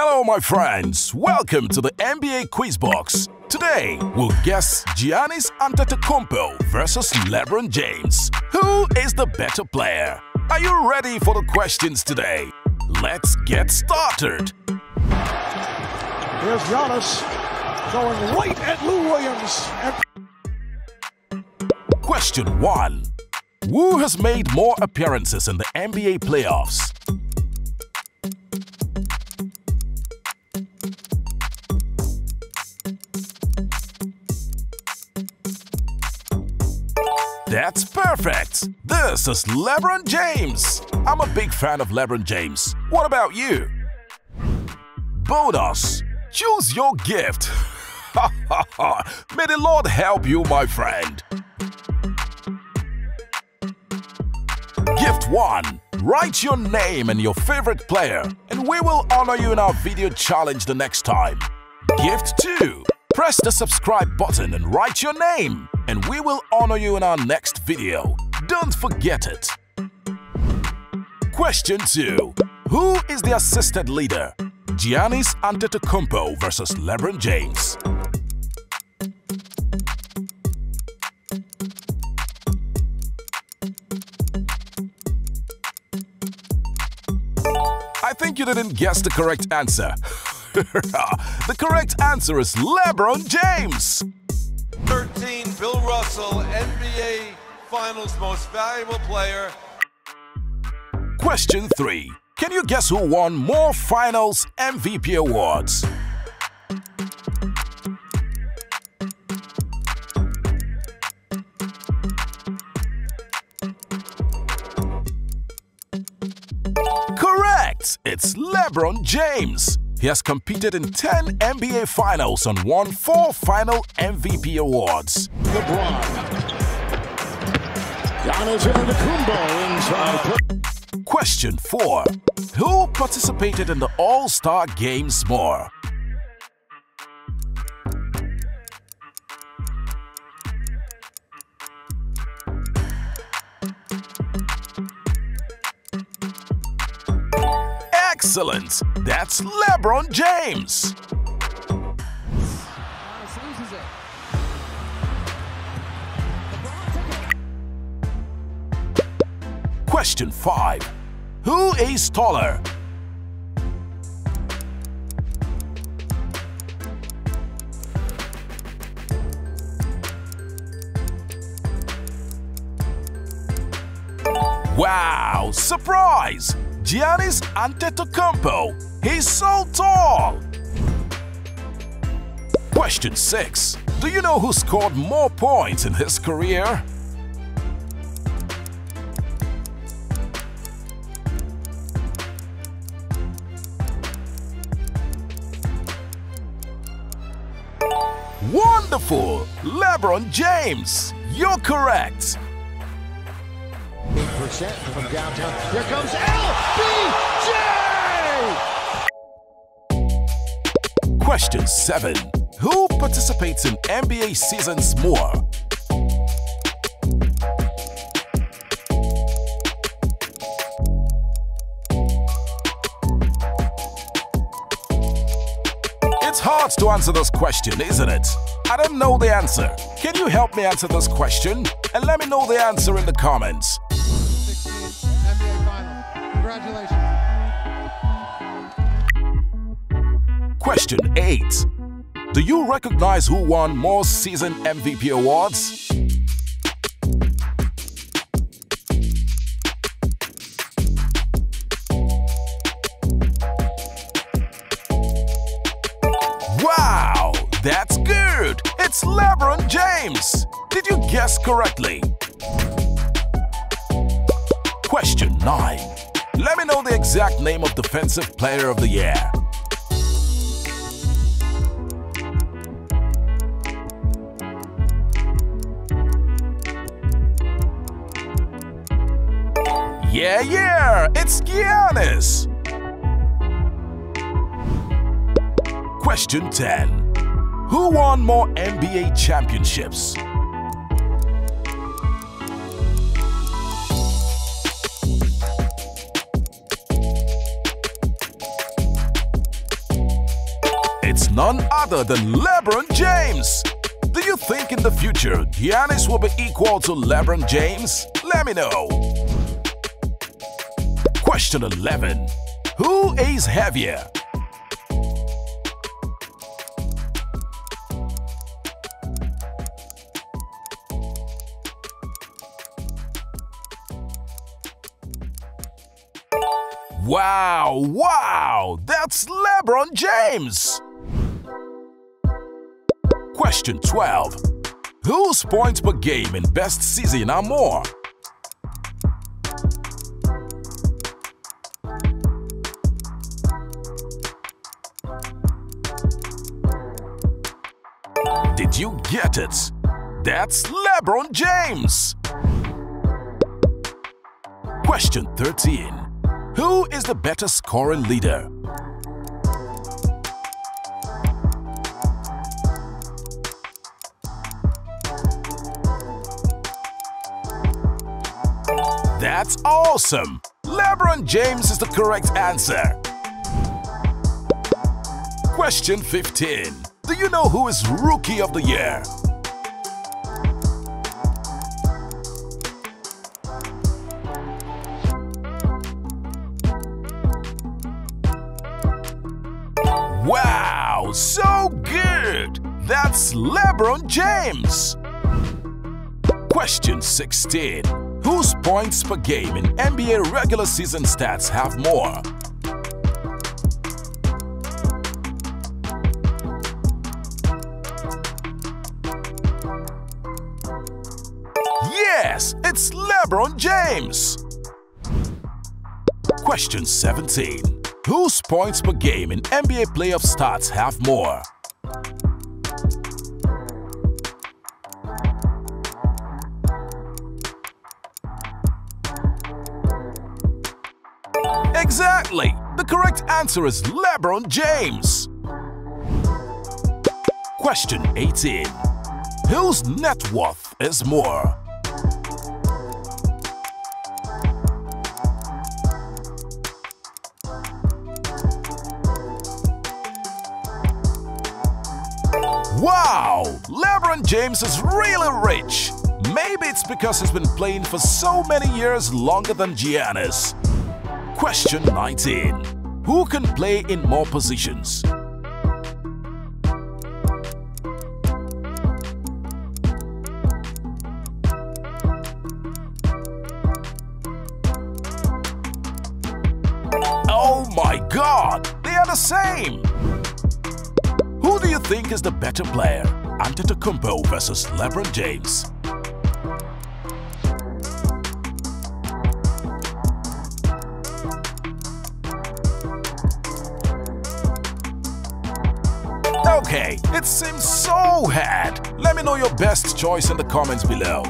Hello, my friends. Welcome to the NBA Quiz Box. Today, we'll guess Giannis Antetokounmpo versus LeBron James. Who is the better player? Are you ready for the questions today? Let's get started. Here's Giannis going right at Lou Williams. Question 1. Who has made more appearances in the NBA playoffs? That's perfect! This is LeBron James! I'm a big fan of LeBron James. What about you? Bonus! Choose your gift! May the Lord help you, my friend! Gift 1. Write your name and your favorite player, and we will honor you in our video challenge the next time. Gift 2. Press the subscribe button and write your name, and we will honor you in our next video. Don't forget it. Question 2. Who is the assisted leader? Giannis Antetokounmpo versus LeBron James. I think you didn't guess the correct answer. The correct answer is LeBron James. 13, Bill Russell, NBA Finals Most Valuable Player. Question 3. Can you guess who won more finals MVP awards? Correct! It's LeBron James. He has competed in 10 NBA finals and won 4 final MVP awards. LeBron. Giannis Antetokounmpo inside. Question 4. Who participated in the All-Star Games more? Excellent! That's LeBron James! Question 5. Who is taller? Wow! Surprise! Giannis Antetokounmpo. He's so tall! Question 6. Do you know who scored more points in his career? Wonderful! LeBron James! You're correct! 8% from downtown. Here comes LBJ! Question 7. Who participates in NBA seasons more? It's hard to answer this question, isn't it? I don't know the answer. Can you help me answer this question? And let me know the answer in the comments. 16 NBA Final. Congratulations. Question 8. Do you recognize who won more season MVP awards? Wow! That's good! It's LeBron James! Did you guess correctly? Question 9. Let me know the exact name of Defensive Player of the Year. Yeah, yeah, it's Giannis! Question 10. Who won more NBA championships? None other than LeBron James. Do you think in the future Giannis will be equal to LeBron James? Let me know. Question 11. Who is heavier? Wow, wow, that's LeBron James! Question 12. Whose points per game in best season are more? Did you get it? That's LeBron James! Question 13. Who is the better scoring leader? That's awesome! LeBron James is the correct answer. Question 15. Do you know who is Rookie of the Year? Wow, so good! That's LeBron James! Question 16. Whose points per game in NBA regular season stats have more? Yes, it's LeBron James! Question 17. Whose points per game in NBA playoff stats have more? Exactly! The correct answer is LeBron James! Question 18. Whose net worth is more? Wow! LeBron James is really rich! Maybe it's because he's been playing for so many years longer than Giannis. Question 19. Who can play in more positions? Oh my god! They are the same! Who do you think is the better player? Antetokounmpo versus LeBron James. Okay, it seems so hard. Let me know your best choice in the comments below.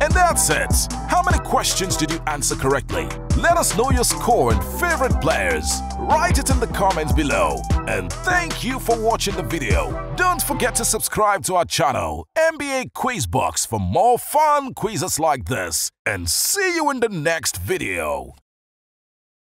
And that's it. How many questions did you answer correctly? Let us know your score and favorite players. Write it in the comments below. And thank you for watching the video. Don't forget to subscribe to our channel, NBA Quiz Box for more fun quizzes like this. And see you in the next video.